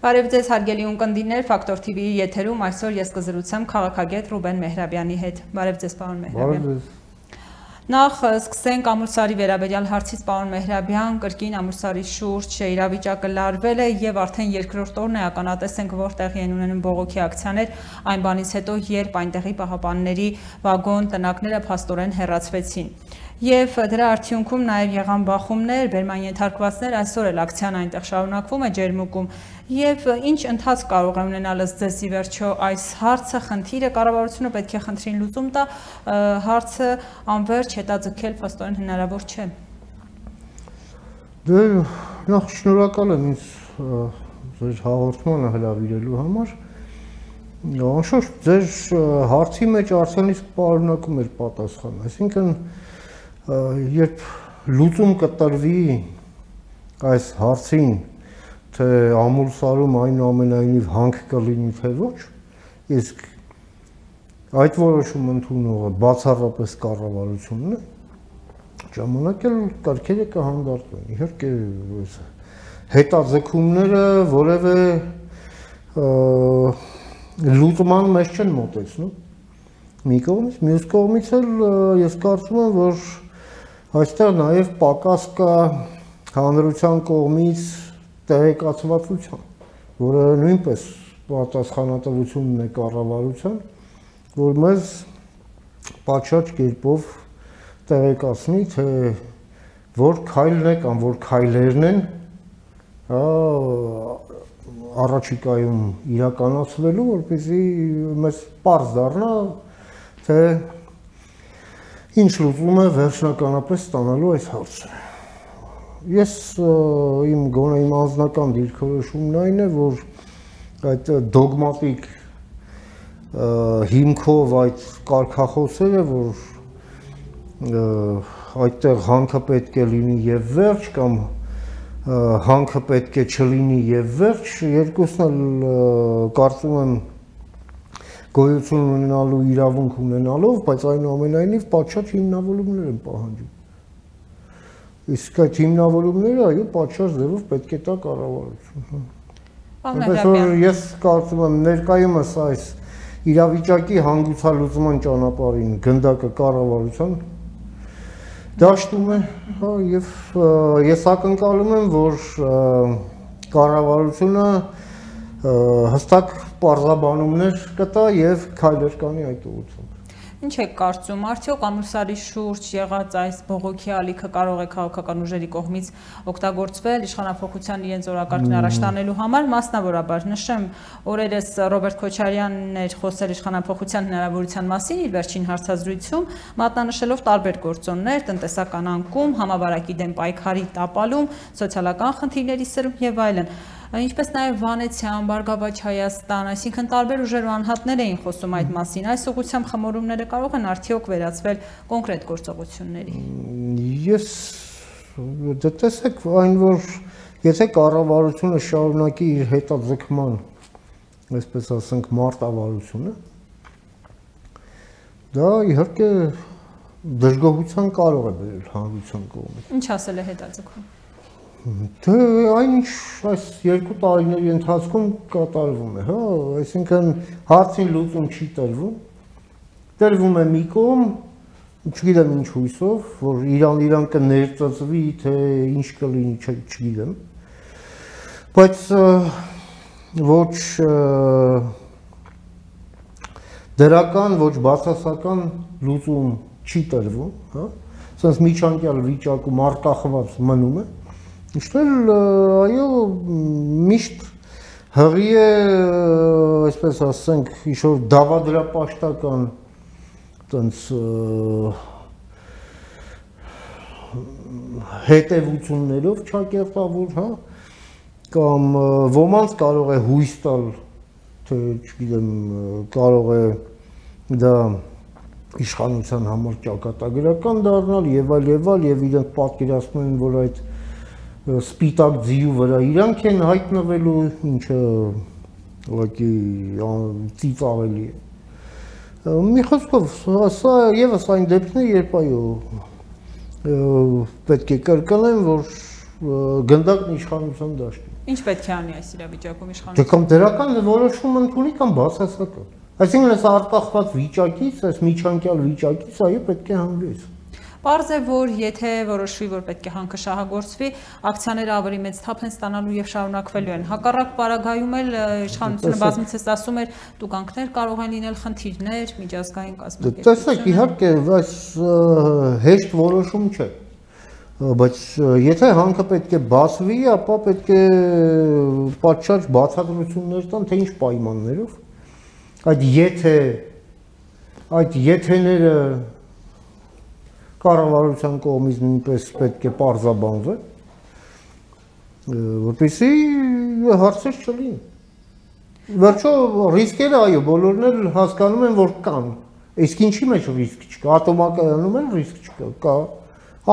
Բարև ձեզ հարգելի ունկնդիրներ, Ֆակտոր TV-ի եթերում այսօր ես կզրուցեմ քաղաքագետ Ռուբեն Մեհրաբյանի հետ։ Բարև ձեզ, պարոն Մեհրաբյան։ Բարև ձեզ։ Նախ սկսենք Ամուրսարի վերաբերյալ հարցից, պարոն Մեհրաբյան, կրկին Ամուրսարի շուրջ իրավիճակը լարվել է եւ արդեն երկրորդ օրն է ականատես ենք, որ տեղի են ունենում բողոքի ակցիաներ, այն բանից հետո, երբ այնտեղի պահապանների վագոն տնակները փաստորեն հեռացվեցին եւ դրա արդյունքում նաեւ եղան բախումներ, բերման ենթարկվածներ, այսօր էլ ակցիան այնտեղ շարունակվում է ջերմուկում եւ ինչ ընթաց կարող է ունենալ ըստ ձեզի վերջո այս հարցը, խնդիրը կառավարությունը պետք է խնդրին լուծում տա, հարցը անverջ հետաձգել փաստորեն հնարավոր չէ։ Դե նախ շնորհակալ եմ ինձ ձեր հաղորդմանը հրավիրելու համար։ Անշուշտ ձեր հարցի մեջ արդեն իսկ պարունակում էր պատասխան, այսինքն երբ լուծում կտրվի այս հարցին, թե ամուլսարում այնուամենայնիվ հանք կլինի թե ոչ, իսկ այդ որոշումը ընդունողը բացառապես կառավարությունն է, ժամանակ էլ կարգերը կհանդարտվեն։ Իհարկե հետաձգումները որևէ լուծման մեջ չեն մոտեցնում։ Մի կողմից, մյուս կողմից էլ ես կարծում եմ, որ Այստեղ նաև պակաս կա հանրության կողմից տեղեկացվածության, որը նույնպես պատասխանատվությունն է կառավարության, որ մեզ պատշաճ կերպով տեղեկացնի, թե որ քայլն է կամ որ քայլերն են առաջիկայում իրականացվելու, որպեսզի մեզ པարզ դառնա, թե ինչ լուծում է վերջնականապես ստանալու այս հարցը։ Ես իմ գոնե իմ անձնական դիրքորոշումն այն է, որ այդ դոգմատիկ հիմքով այդ կարգախոսերը, որ այդտեղ հանքը պետք է լինի եւ վերջ կամ հանքը պետք է չլինի եւ վերջ, երկուսն էլ կարծում եմ գոյություն ունենալու իրավունք ունենալով, բայց այնուամենայնիվ պատշաճ հիմնավորումներ են պահանջում։ Իսկ այդ հիմնավորումները այո պատշաճ ձևով պետք է տա կառավարություն։ Այնպես ես կարծում եմ ներկայումս այս իրավիճակի հանգուցալուծման ճանապարհին գնդակը կառավարության դաշտում է, հա, եւ ես ակնկալում եմ, որ կառավարությունը հստակ պարզաբանումներ կտա եւ քայլեր կանի այդ ուղղությամբ։ Ինչ է կարծում, արդյոք Ամուսարի շուրջ եղած այս բողոքի ալիքը կարող է քաղաքական ուժերի կողմից օգտագործվել իշխանապողության իրենց օրակարգն առաջ տանելու համար, մասնավորաբար նշեմ, օրերս Ռոբերտ Քոչարյանն էր խոսել իշխանապողության հնարավորության մասին իր վերջին հարցազրույցում, մատնանշելով տարբեր գործոններ, տնտեսական անկում, համավարակի դեմ պայքարի տապալում, սոցիալական խնդիրների սրում եւ այլն ինչպես նաև Վանեցյան, Բարգավաճ Հայաստան, այսինքն տարբեր ուժեր ու անհատներ էին խոսում այդ մասին։ Այս ուղղությամբ խմորումները կարող են արդյոք վերածվել կոնկրետ գործողությունների։ Ես տեսեք այն որ եթե կառավարությունը շարունակի իր հետաձգման, այսպես ասենք, մարտավարությունը, դա իհարկե դժգոհության կարող է բերել հանրության կողմից։ Ինչ ասել է հետաձգում։ Դե այնինչ այս երկու տարիների ընթացքում կատարվում է, հա, այսինքն հարցին լուծում չի տրվում։ Տրվում է մի կողմ, չգիտեմ ինչ հույսով, որ Իրան Իրան կներծծվի, թե ինչ կլինի, չգիտեմ։ Բայց ոչ դրական, ոչ բացասական լուծում չի տրվում, հա։ Սենց միջանկյալ վիճակում արտախված մնում է Ինչպես այո միշտ հղի է այսպես ասենք ինչ-որ դավադրապաշտական տենց հետևություններով չակերտավոր, հա կամ ոմանց կարող է հույս տալ թե չգիտեմ կարող է դա իշխանության համար ճակատագրական դառնալ եւ այլ եւ այլ եւ իրենք պատկերացնում են որ այդ սպիտակ ձիու վրա իրանք են հայտնվելու, ինչը ուղղակի ծիծաղելի է։ Մի խոսքով, սա եւս այն դեպքն է, երբ այո պետք է կրկնեմ, որ գնդակն իշխանության դաշտի։ Ինչ պետք է անի այս իրավիճակում իշխանությունը։ Դե կամ դրական որոշում ընդունի կամ բացասական։ Այսինքն այս արտախված վիճակից, այս միջանկյալ վիճակից այո պետք է հանգես։ Պարզ է, որ եթե որոշվի, որ պետք է հանքը շահագործվի, ակցիաները ավելի մեծ թափ են ստանալու եւ շարունակվելու են։ Հակառակ պարագայում էլ իշխանությունը բազմիցս ասում էր, տուգանքներ կարող են լինել խնդիրներ միջազգային կազմակերպությունում։ Տեսեք, իհարկե, այս հեշտ որոշում չէ բայց եթե հանքը պետք է բացվի, ապա պետք է պատշաճ բացատրություններ տան, թե ինչ պայմաններով։ Այդ եթե այդ եթեները կառավարության կողմից նույնպես պետք է parzabanվեն, որպեսզի հարցեր չլինի։ Վերջո ռիսկերը այո, բոլորն էլ հասկանում են, որ կան։ Իսկ ինչի մեջ ռիսկ չկա։ Ատոմակայանում էլ ռիսկ չկա, կա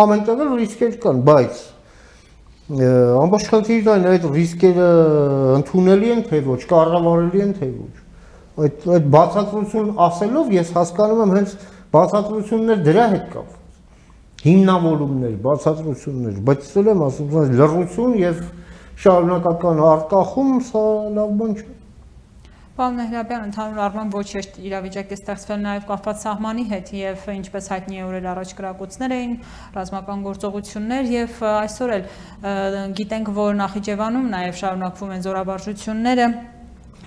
ամենտեղ էլ ռիսկեր կան, բայց ամբողջ խնդիրն այն այդ ռիսկերը ընդունելի են թե ոչ, կառավարելի են թե ոչ։ Այդ այդ բացատրություն ասելով ես հասկանում եմ հենց բացատրություններ դրա հետ կապված հիմնավորումներ, բացատրություններ, բայց ցույց եմ ասում, լռություն եւ շարունակական արկախում սա լավ բան չէ։ Պարոն Նահրաբյան, ընդհանուր առմամբ ոչ հեշտ իրավիճակ է ստեղծվել նաև կապված սահմանի հետ եւ ինչպես հայտնի է օրեր առաջ գրակոծներ էին, ռազմական գործողություններ եւ այսօր էլ գիտենք, որ Նախիջևանում նաև շարունակվում են զորաբարժությունները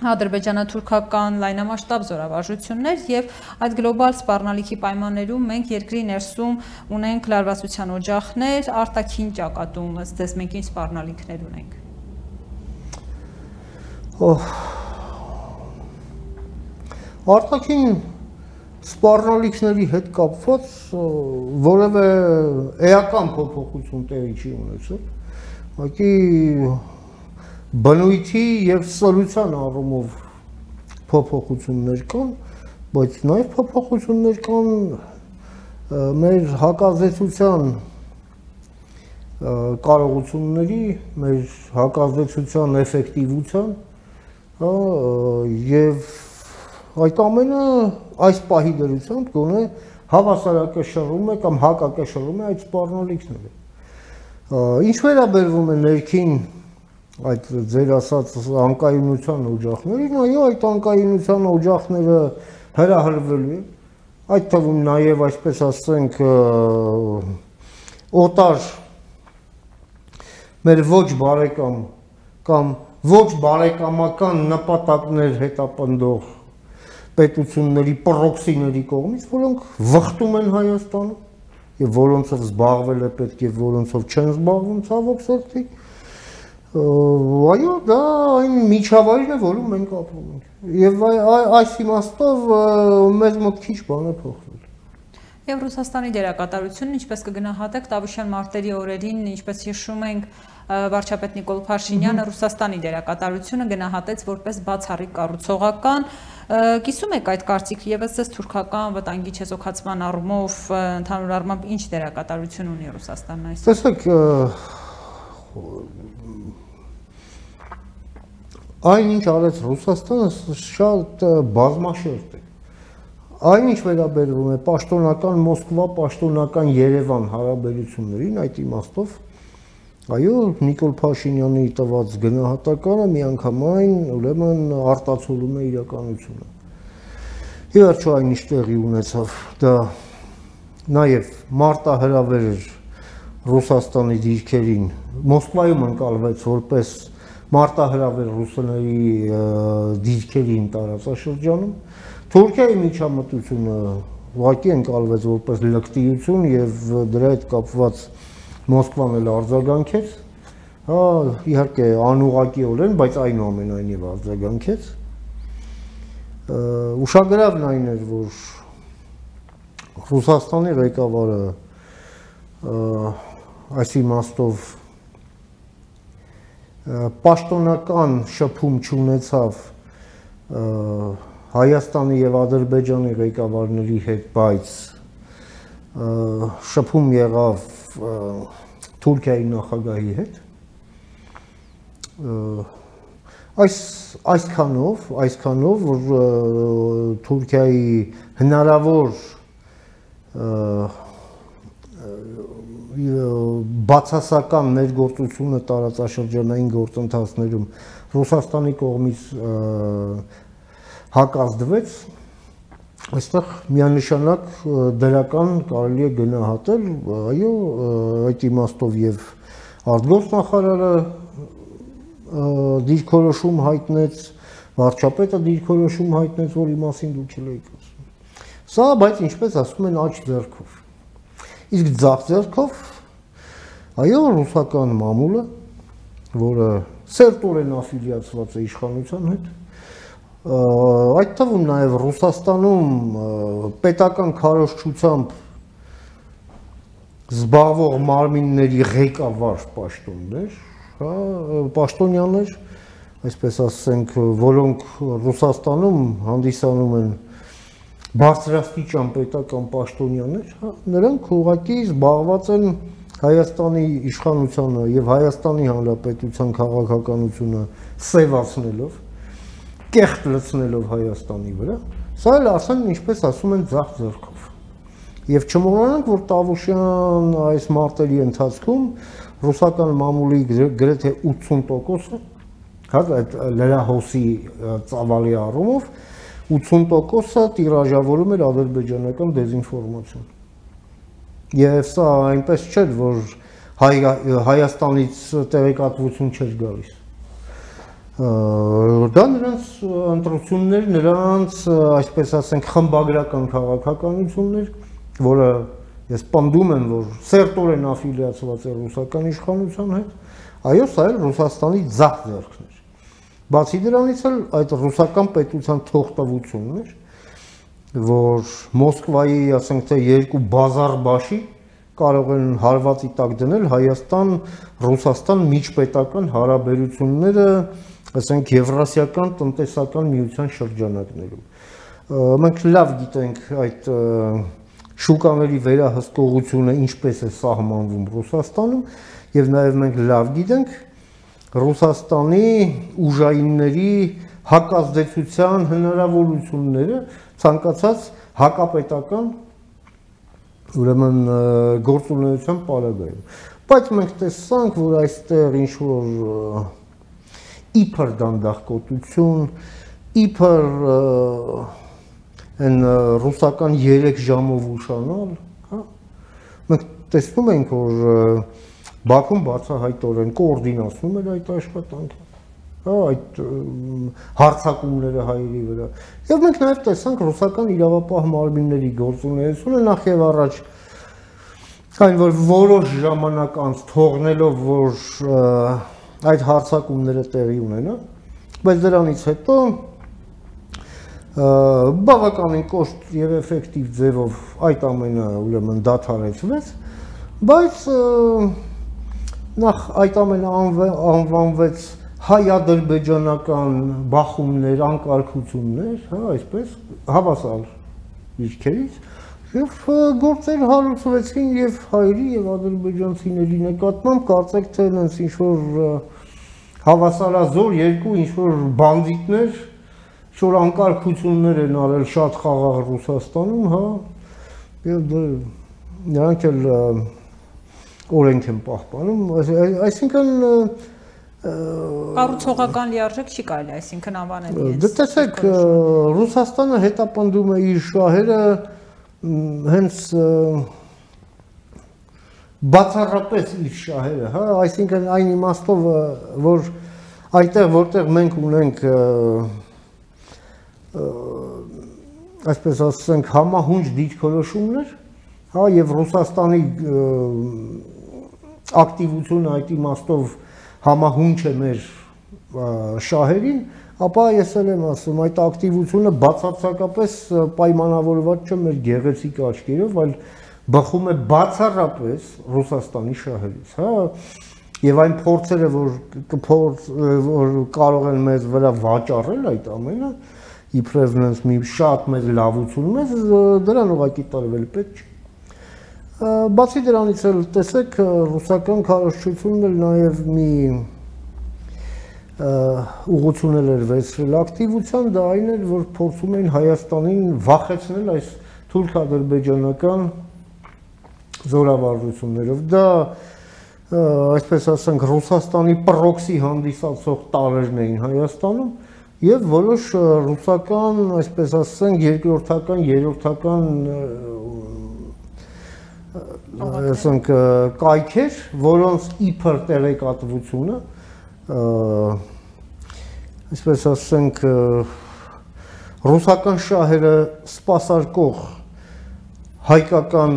ադրբեջանա-թուրքական լայնամասշտաբ զորավարժություններ եւ այդ գլոբալ սպառնալիքի պայմաններում մենք երկրի ներսում ունենք լարվածության օջախներ, արտաքին ճակատում, ըստ մենք ինչ սպառնալիքներ ունենք։ Օհ Արտաքին սպառնալիքների հետ կապված որևէ էական փոփոխություն տեղի չի ունեցել։ Ուղղակի բնույթի եւ սոլյուցիան առումով փոփոխություններ կան, բայց նաեւ փոփոխություններ կան մեր հակազդեցության կարողությունների, մեր հակազդեցության էֆեկտիվության, հա, եւ Այդ ամենը այս պահի դրությամբ գոնե հավասարակշռում է կամ հակակշռում է այդ սպառնալիքները։ Ինչ վերաբերվում է ներքին այդ ձեր ասած անկայունության օջախներին, այո, այդ անկայունության օջախները հրահրվելու են։ Այդ թվում նաև այսպես ասենք օտար մեր ոչ բարեկամ կամ ոչ բարեկամական նպատակներ հետապնդող պետությունների պրոքսիների կողմից, որոնք վխտում են Հայաստանում եւ որոնցով զբաղվել է պետք եւ որոնցով չեն զբաղվում ցավոք սրտի այո դա այն միջավայրն է որում մենք ապրում ենք եւ այս իմաստով մեզ մոտ քիչ բան է փոխվել Եվ Ռուսաստանի դերակատարությունը ինչպես կգնահատեք Տավուշյան մարտերի օրերին, ինչպես հիշում ենք, վարչապետ Նիկոլ Փաշինյանը Ռուսաստանի դերակատարությունը գնահատեց որպես բացառիկ կառուցողական Կիսում եք այդ կարծիքը եւս ըստ թուրքական վտանգի չեզոքացման առումով ընդհանուր առմամբ ինչ դերակատարություն ունի Ռուսաստանն այս։ Տեսեք այն ինչ արեց Ռուսաստանը շատ բազմաշերտ է։ Այն ինչ վերաբերվում է պաշտոնական Մոսկվա, պաշտոնական Երևան հարաբերություններին, այդ իմաստով Այո, Նիկոլ Փաշինյանի տված գնահատականը միանգամայն ուրեմն արտացոլում է իրականությունը։ Ի վերջո այն ինչ տեղի ունեցավ, դա նաև մարտահրավեր էր Ռուսաստանի դիրքերին Մոսկվայում ընկալվեց որպես մարտահրավեր ռուսների դիրքերին տարածաշրջանում Թուրքիայի միջամտությունը ուղղակի ընկալվեց որպես լկտիություն եւ դրա հետ կապված Մոսկվան էլ արձագանքեց, հա իհարկե անուղակիորեն, բայց այնուամենայնիվ արձագանքեց։ Ուշագրավն այն էր, որ Ռուսաստանի ղեկավարը այս իմաստով պաշտոնական շփում չունեցավ Հայաստանի եւ Ադրբեջանի ղեկավարների հետ, բայց շփում եղավ Թուրքիայի նախագահի հետ այս այսքանով այսքանով որ Թուրքիայի հնարավոր բացասական ներգործությունը տարածաշրջանային գործընթացներում Ռուսաստանի կողմից հակազդվեց, այստեղ միանշանակ դրական կարելի է գնահատել, այո, այդ իմաստով եւ արտգործնախարարը դիրքորոշում հայտնեց, վարչապետը դիրքորոշում հայտնեց, որի մասին դուք էլ եք ասում։ Սա, բայց ինչպես ասում են, աճ ձեռքով։ Իսկ ձախ ձեռքով այո, ռուսական մամուլը, որը սերտորեն աֆիլիացված է իշխանության հետ, այդ թվում նաև Ռուսաստանում պետական քարոշչությամբ զբաղվող մարմինների ղեկավար պաշտոններ, հա, պաշտոնյաներ, այսպես ասենք, որոնք Ռուսաստանում հանդիսանում են բարձրաստիճան պետական պաշտոնյաներ, հա, նրանք ուղղակի զբաղված են Հայաստանի իշխանությանը եւ Հայաստանի Հանրապետության քաղաքականությունը սևացնելով, կեղտ լցնելով Հայաստանի վրա, սա էլ ասեն ինչպես ասում են ձախ ձեռքով։ Եվ չմոռանանք, որ Տավուշյան այս մարտերի ընթացքում ռուսական մամուլի գրեթե 80%-ը, հա, լրահոսի ծավալի առումով 80%-ը տիրաժավորում էր ադրբեջանական դեզինֆորմացիան Եվ սա այնպես չէր, որ հայ, Հայաստանից տեղեկատվություն չէր գալիս։ Դա նրանց ընտրություններ, նրանց, այսպես ասենք, խմբագրական քաղաքականություններ, որը ես պնդում եմ, որ սերտորեն աֆիլիացված է ռուսական իշխանության հետ, այո, սա էլ Ռուսաստանի ձախ ձեռքն էր։ Բացի դրանից էլ այդ ռուսական պետության թողտվությունն էր, որ Մոսկվայի, ասենք թե երկու բազար բաշի կարող են հարվածի տակ դնել Հայաստան-Ռուսաստան միջպետական հարաբերությունները, ասենք Եվրասիական տնտեսական միության շրջանակներում։ Մենք լավ գիտենք այդ շուկաների վերահսկողությունը ինչպես է սահմանվում Ռուսաստանում եւ նաեւ մենք լավ գիտենք Ռուսաստանի ուժայինների հակազդեցության հնարավորությունները ցանկացած հակապետական ուրեմն գործունեության պարագայում։ Բայց մենք տեսանք, որ այստեղ ինչ որ իբր դանդաղկոտություն, իբր այն ռուսական 3 ժամով ուշանալ, հա։ Մենք տեսնում ենք, որ Բաքուն բացահայտորեն կոորդինացնում էր այդ աշխատանքը հա այդ հարցակումները հայերի վրա։ Եվ մենք նաև տեսանք ռուսական իրավապահ մարմինների գործունեությունը նախ եւ առաջ այն որ որոշ ժամանակ անց թողնելով որ այդ հարցակումները տեղի ունենան, բայց դրանից հետո բավականին կոշտ եւ էֆեկտիվ ձևով այդ ամենը ուրեմն դադարեցվեց, բայց նախ այդ ամենը անվանվեց հայ-ադրբեջանական բախումներ, անկարգություններ, հա, այսպես հավասար իշխերից եւ գործեր հարուցվեցին եւ հայերի եւ ադրբեջանցիների նկատմամբ կարծեք թե այնց ինչ որ հավասարազոր երկու ինչ որ բանդիտներ շոր անկարգություններ են արել շատ խաղաղ Ռուսաստանում, հա, եւ նրանք էլ օրենք են պահպանում, այսինքն կառուցողական լիարժեք չի կարելի, այսինքն անվանել իրենց։ Դե տեսեք, Ռուսաստանը հետապնդում է իր շահերը հենց բացառապես իր շահերը, հա, այսինքն այն իմաստով, որ այնտեղ որտեղ մենք ունենք այսպես ասենք համահունչ դիրքորոշումներ, հա, եւ Ռուսաստանի ակտիվությունը այդ իմաստով համահունչ է մեր շահերին, ապա ես էլ եմ ասում, այդ ակտիվությունը բացարձակապես պայմանավորված չէ մեր գեղեցիկ աչքերով, այլ բխում է բացառապես Ռուսաստանի շահերից, հա Եվ այն փորձերը, որ կփորձ որ կարող են մեզ վրա վաճառել այդ ամենը, իբրև նենց մի շատ մեծ լավություն մեզ դրան ուղակի տարվել պետք չէ։ Բացի դրանից էլ տեսեք ռուսական քարոշչությունն էլ նաև մի ուղղություններ էր վերցրել. Ակտիվության, դա այն էր, որ փորձում էին Հայաստանին վախեցնել այս թուրք-ադրբեջանական զորավարություններով։ Դա այսպես ասենք Ռուսաստանի պրոքսի հանդիսացող տարերն էին Հայաստանում եւ որոշ ռուսական, այսպես ասենք, երկրորդական, երրորդական ասենք կայքեր, որոնց իբր տեղեկատվությունը այսպես ասենք ռուսական շահերը սпасարկող հայկական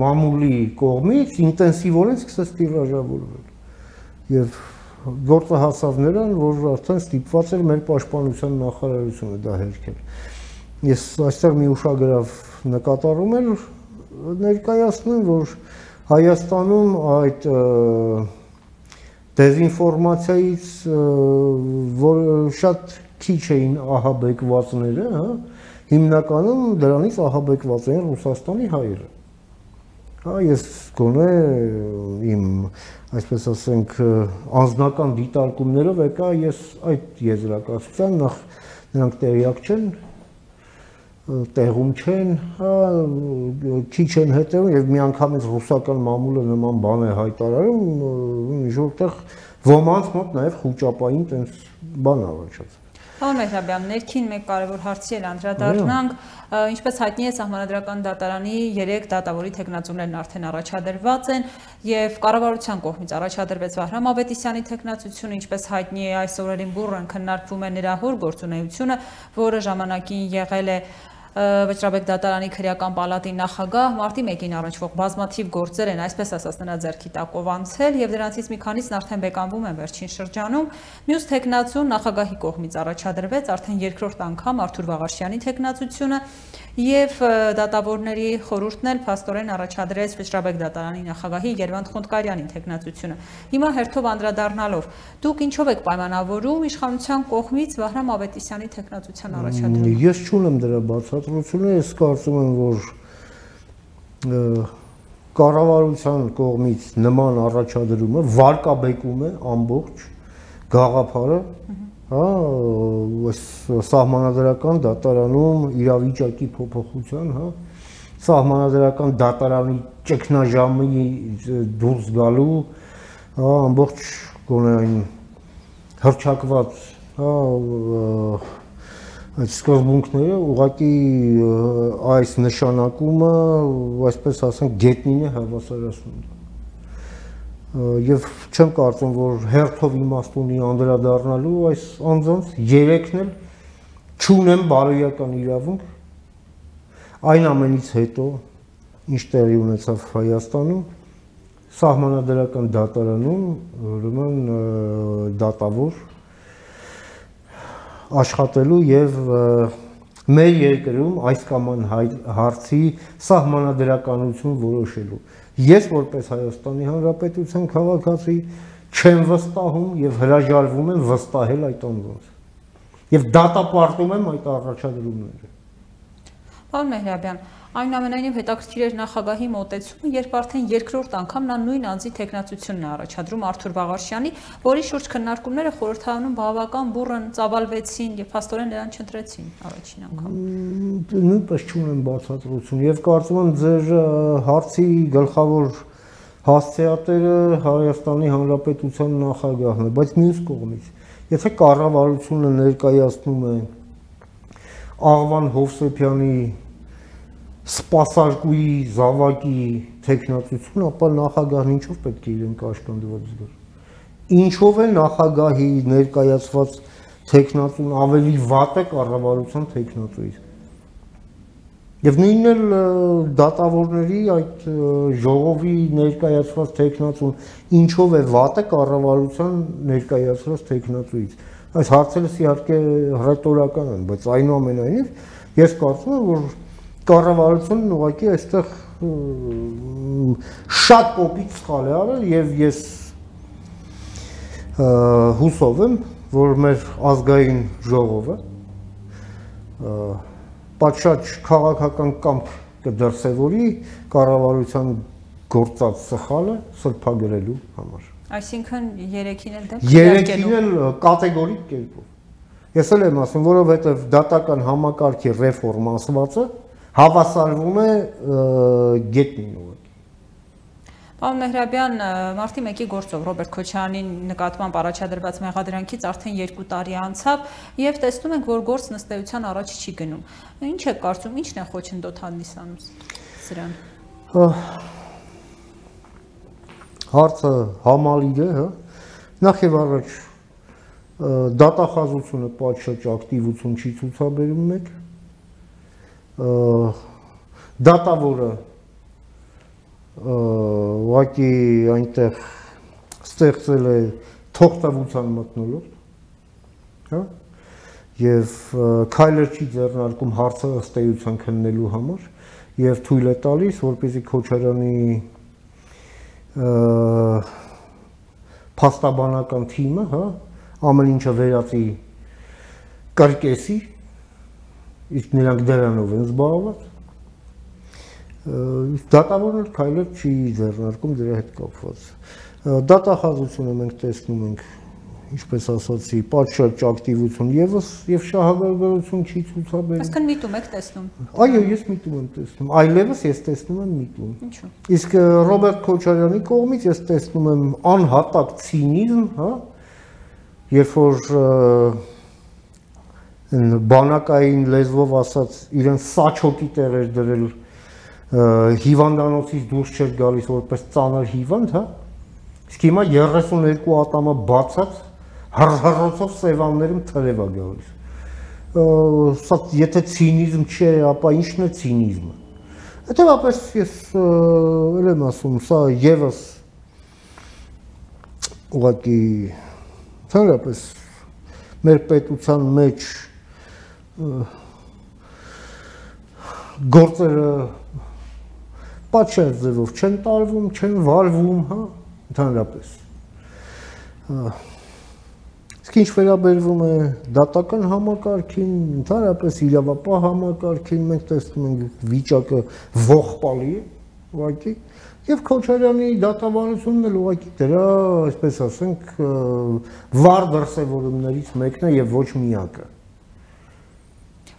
մամուլի կողմից ինտենսիվորեն սկսեց տիրաժավորվել եւ գործը հասավ նրան, որ արդեն ստիպված էր մեր պաշտպանության նախարարությունը դա հերքել։ Ես այստեղ մի ուշագրավ նկատառում եմ, ներկայացնում, որ Հայաստանում այդ դեզինֆորմացիայից որ շատ քիչ էին ահաբեկվածները, հա, հիմնականում դրանից ահաբեկված էին Ռուսաստանի հայերը։ Հա, ես գոնե իմ, այսպես ասենք, անձնական դիտարկումներով եկա ես այդ եզրակացության նախ նրանք տեղյակ չեն, տեղում չեն, հա, քիչ են հետևում եւ միանգամից ռուսական մամուլը նման բան է հայտարարում, ինչ որտեղ ոմանց մոտ նաեւ խոճապային տենց բան առաջացավ։ Պարոն Մեհրաբյան, ներքին մեկ կարևոր հարցի էլ անդրադառնանք, ինչպես հայտնի է սահմանադրական դատարանի 3 դատավորի տեխնացուներն արդեն առաջադրված են եւ կառավարության կողմից առաջադրվեց Վահրամ Ավետիսյանի տեխնացությունը, ինչպես հայտնի է այս օրերին բուրըն քննարկվում է նրա հոր գործունեությունը, որը ժամանակին եղել է վճռաբեկ դատարանի քրեական պալատի նախագահ մարտի 1-ին առնչվող բազմաթիվ գործեր են այսպես ասած նրա ձեռքի տակով անցել եւ դրանցից մի քանիսն արդեն բեկանվում են վերջին շրջանում մյուս տեխնացուն նախագահի կողմից առաջադրվեց արդեն երկրորդ անգամ Արթուր Վաղարշյանի տեխնացությունը եւ դատավորների խորհուրդն էլ փաստորեն առաջադրեց Վճռաբեկ դատարանի նախագահի Երվանդ Խոնդկարյանի տեխնացությունը։ Հիմա հերթով անդրադառնալով, դուք ինչով եք պայմանավորում իշխանության կողմից Վահրամ Ավետիսյանի տեխնացության առաջադրումը։ Ես չունեմ դրա բացատրությունը, ես կարծում եմ, որ կառավարության կողմից նման առաջադրումը վարկաբեկում է ամբողջ գաղափարը հա սահմանադրական դատարանում իրավիճակի փոփոխության, հա սահմանադրական դատարանի ճգնաժամի դուրս գալու, հա ամբողջ գոնե այն հրճակված, հա այդ սկզբունքները ուղղակի այս նշանակումը, այսպես ասենք, գետնին է հավասարացնում եւ չեմ կարծում որ հերթով իմաստ ունի անդրադառնալու այս անձանց երեքն էլ ճունեն բարոյական իրավունք այն ամենից հետո ինչ տեղի ունեցավ Հայաստանում սահմանադրական դատարանում ուրեմն դատավոր աշխատելու եւ մեր երկրում այս կամ այն հարցի սահմանադրականություն որոշելու Ես որպես Հայաստանի Հանրապետության քաղաքացի չեմ վստահում եւ հրաժարվում եմ վստահել այդ անձանց։ Եվ դատապարտում եմ այդ առաջադրումները։ Պարոն Մեհրաբյան, այնուամենայնիվ հետաքրքիր էր նախագահի մոտեցումը, երբ արդեն երկրորդ անգամ նա նույն անձի տեխնացությունն է առաջադրում Արթուր Վաղարշյանի, որի շուրջ քննարկումները խորհրդարանում բավական բուրըն ծավալվեցին եւ փաստորեն նրան չընտրեցին առաջին անգամ։ Նույնպես չունեմ բացատրություն եւ կարծում եմ ձեր հարցի գլխավոր հասցեատերը Հայաստանի Հանրապետության նախագահն է, բայց մյուս կողմից, եթե կառավարությունը ներկայացնում է Աղվան Հովսեփյանի սպասարկուի զավակի տեխնացություն, ապա նախագահն ինչով պետք է իրեն կաշկանդված զգար։ Ինչով է նախագահի ներկայացված տեխնացուն ավելի վատ է կառավարության տեխնացուից։ Եվ նույնն էլ դատավորների այդ ժողովի ներկայացված տեխնացուն ինչով է վատ է կառավարության ներկայացված տեխնացուից։ Այս հարցերս իհարկե ռետորական են, բայց այնուամենայնիվ ես կարծում եմ, որ կառավարությունն ուղղակի այստեղ շատ կոպիտ սխալ է արել եւ ես հուսով եմ, որ մեր ազգային ժողովը պատշաճ քաղաքական կամք կդրսևորի կառավարության գործած սխալը սրբագրելու համար։ Այսինքն 3-ին էլ դեմ 3-ին էլ կատեգորիկ կերպով։ Ես էլ եմ ասում, որովհետև դատական համակարգի ռեֆորմ ասվածը հավասարվում է գետնին ուղղակի։ Պարոն Մեհրաբյան, մարտի 1-ի գործով Ռոբերտ Քոչարյանի նկատմամբ առաջադրված մեղադրանքից արդեն 2 տարի անցավ եւ տեսնում ենք, որ գործ նստեյության առաջ չի գնում։ Ինչ է կարծում, ի՞նչն է խոչընդոտ հանդիսանում սրան։ Հարցը համալիր է, հա։ Նախ եւ առաջ դատախազությունը պատշաճ ակտիվություն չի ցուցաբերում մեկ դատավորը ուղղակի այնտեղ ստեղծել է թողտավության մտնոլորտ հա եւ քայլեր չի ձեռնարկում հարցը ըստեյության քննելու համար եւ թույլ է տալիս որպեսզի Քոչարյանի փաստաբանական թիմը հա ամեն ինչը վերածի կրկեսի իսկ նրանք դրանով են զբաղված դատավորն էլ քայլեր չի ձեռնարկում դրա հետ կապված։ Դատախազությունը մենք տեսնում ենք, ինչպես ասացի, պատշաճ ակտիվություն եւս եւ շահագրգռություն չի ցուցաբերում։ Այսինքն միտում եք տեսնում։ Այո, ես միտում եմ տեսնում։ Այլևս ես տեսնում եմ միտում։ Ինչու։ Իսկ Ռոբերտ Քոչարյանի կողմից ես տեսնում եմ անհատակ ցինիզմ, հա, երբ որ բանակային լեզվով ասած իրեն սաչոկի տեղեր դրել հիվանդանոցից դուրս չէր գալիս որպես ծանր հիվանդ, հա։ Իսկ հիմա 32 ատամը բացած հրհրոցով սևաններում թրև է գալիս։ Սա եթե ցինիզմ չէ, ապա ի՞նչն է ցինիզմը։ Հետևաբար ես ել եմ ասում, սա եւս ուղղակի ցանկապես մեր պետության մեջ գործերը պատշաճ ձևով չեն տարվում, չեն վարվում, հա, ընդհանրապես։ Իսկ ինչ վերաբերվում է դատական համակարգին, ընդհանրապես իրավապահ համակարգին, մենք տեսնում ենք վիճակը ողբալի է, ուղղակի, եւ Քոչարյանի դատավարությունն էլ ուղղակի դրա, այսպես ասենք, վառ դրսևորումներից մեկն է եւ ոչ միակը։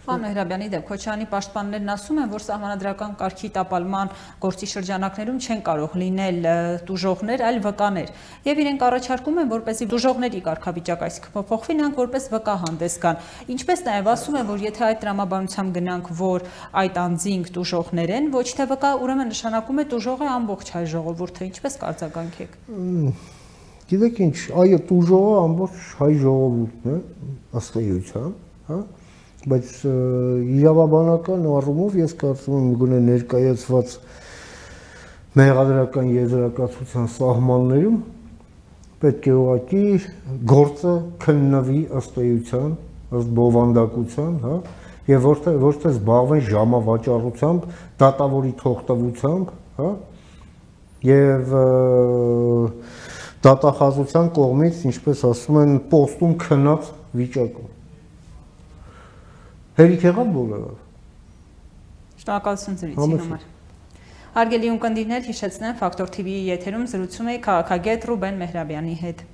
Պարոն Մեհրաբյանի դեպ Քոչյանի պաշտպաններն ասում են, որ սահմանադրական կարգի տապալման գործի շրջանակներում չեն կարող լինել տուժողներ, այլ վկաներ։ Եվ իրենք առաջարկում են, որպեսզի տուժողների կարգավիճակ այսքան փոփոխվի, նրանք որպես վկա հանդես գան։ Ինչպես նաև ասում են, որ եթե այդ տրամաբանությամբ գնանք, որ այդ անձինք տուժողներ են, ոչ թե վկա, ուրեմն նշանակում է տուժող է ամբողջ հայ ժողովուրդը։ Ինչպես կարձագանքեք։ Գիտեք ինչ, այո, տուժողը ամբողջ հայ ժողովուրդն է, ըստ էության, հա՞ բայց իրավաբանական առումով ես կարծում եմ գոնե ներկայացված մեղադրական եզրակացության սահմաններում պետք է ուղղակի գործը քննվի ըստ էության, ըստ բովանդակության, հա, եւ ոչ թե ոչ թե զբաղվեն ժամավաճառությամբ, դատավորի թողտվությամբ, հա, եւ դատախազության կողմից, ինչպես ասում են, պոստում քնած վիճակում Հերիք եղավ բոլորով։ Շնորհակալություն զրույցի համար։ Հարգելի ունկնդիրներ, հիշեցնեմ Ֆակտոր TV-ի եթերում զրուցում էի քաղաքագետ Ռուբեն Մեհրաբյանի հետ։